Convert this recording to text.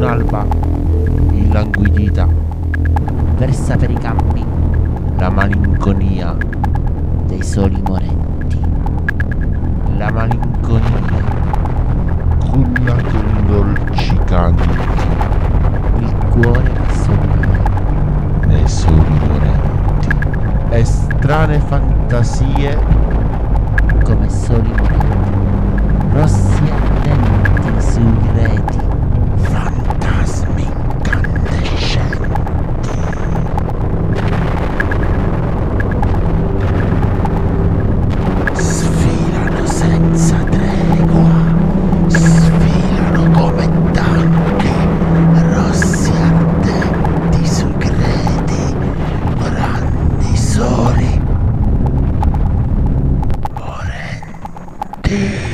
un'alba illanguidita versa per i campi la malinconia, dei soli morenti. la malinconia, culla con dolci canti Il cuore che sognava nei soli morenti e strane fantasie grandi soli, morenti.